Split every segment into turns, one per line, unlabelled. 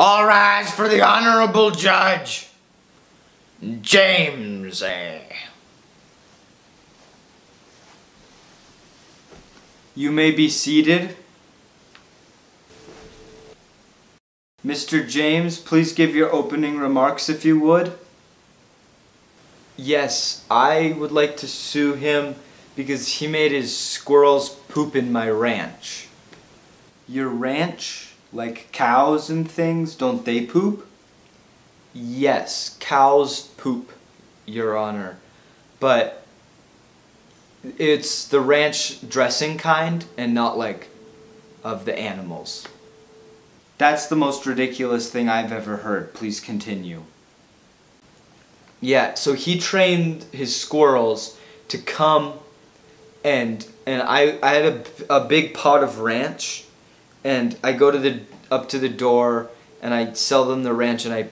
All rise for the Honorable Judge, James A.
You may be seated. Mr. James, please give your opening remarks if you would. Yes, I would like to sue him because he made his squirrels poop in my ranch. Your ranch? Like cows and things, don't they poop? Yes, cows poop, Your Honor. But it's the ranch dressing kind and not like of the animals. That's the most ridiculous thing I've ever heard. Please continue. Yeah, so he trained his squirrels to come and and I, I had a, a big pot of ranch and I go to the up to the door and I sell them the ranch and I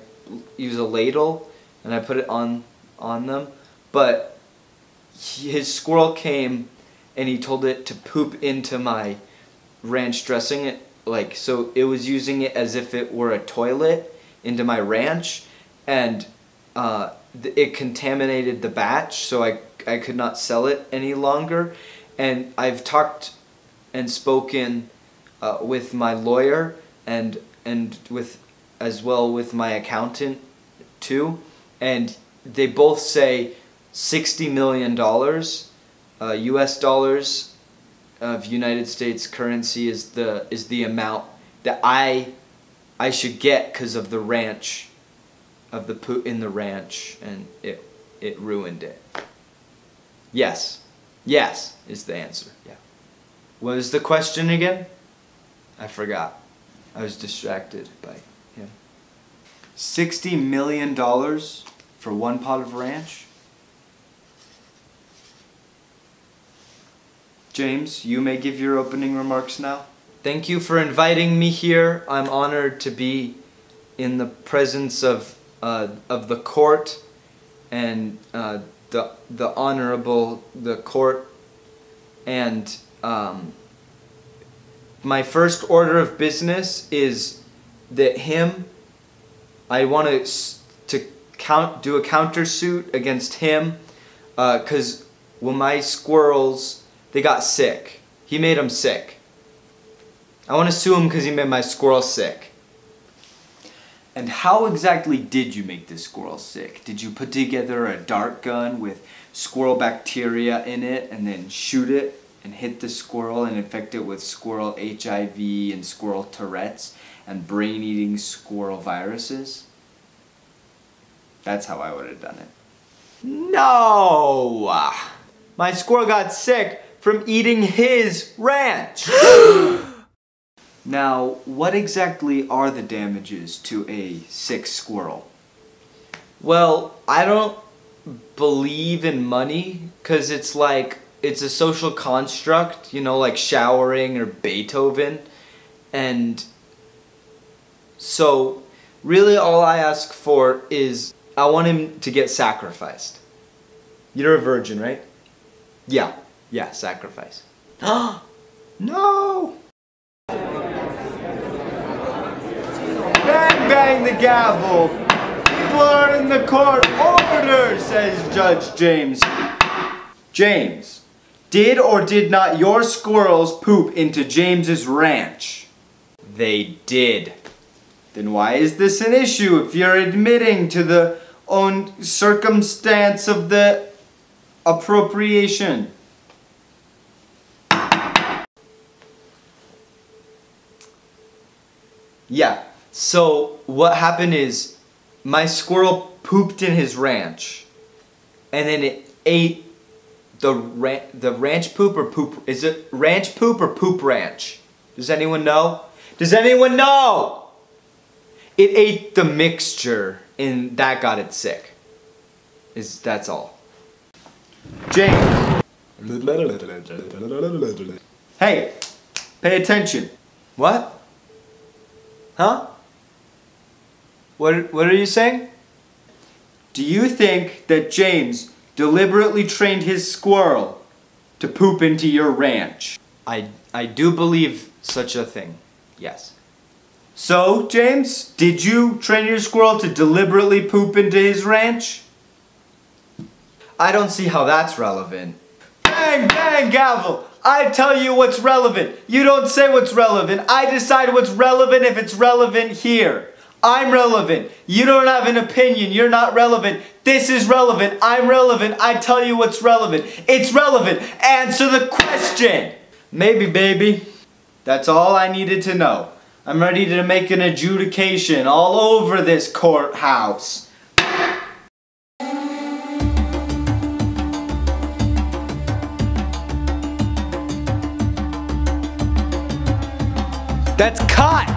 use a ladle and I put it on on them. But his squirrel came and he told it to poop into my ranch dressing it like so it was using it as if it were a toilet into my ranch. And uh, it contaminated the batch so I, I could not sell it any longer. And I've talked and spoken uh, with my lawyer and and with as well with my accountant too and they both say 60 million dollars uh, US dollars of United States currency is the is the amount that I I should get because of the ranch of the put in the ranch and it it ruined it. Yes. Yes is the answer. Yeah. What was the question again? I forgot. I was distracted by him. 60 million dollars for one pot of ranch? James, you may give your opening remarks now. Thank you for inviting me here. I'm honored to be in the presence of uh, of the court and uh, the the honorable the court and um, my first order of business is that him I want to to count do a countersuit against him because uh, when my squirrels they got sick. He made them sick. I want to sue him because he made my squirrel sick. And how exactly did you make this squirrel sick? Did you put together a dart gun with squirrel bacteria in it and then shoot it and hit the squirrel and infect it with squirrel HIV and squirrel Tourette's and brain-eating squirrel viruses? That's how I would have done it. No! My squirrel got sick from eating his ranch! Now, what exactly are the damages to a sick squirrel? Well, I don't believe in money because it's like it's a social construct, you know, like showering or Beethoven. And so, really, all I ask for is I want him to get sacrificed. You're a virgin, right? Yeah, yeah, sacrifice. no! Bang, bang the gavel. People are in the court. Order, says Judge James. James, did or did not your squirrels poop into James's ranch? They did. Then why is this an issue if you're admitting to the own circumstance of the appropriation? Yeah, so what happened is my squirrel pooped in his ranch and then it ate the ran the ranch poop or poop is it ranch poop or poop ranch? Does anyone know? Does anyone know? It ate the mixture and that got it sick. Is that's all. James. Hey, pay attention. What? Huh? What, what are you saying? Do you think that James deliberately trained his squirrel to poop into your ranch? I, I do believe such a thing, yes. So, James, did you train your squirrel to deliberately poop into his ranch? I don't see how that's relevant. Bang, bang, gavel! I tell you what's relevant. You don't say what's relevant. I decide what's relevant if it's relevant here. I'm relevant. You don't have an opinion. You're not relevant. This is relevant. I'm relevant. I tell you what's relevant. It's relevant. Answer the question. Maybe, baby. That's all I needed to know. I'm ready to make an adjudication all over this courthouse. That's cut!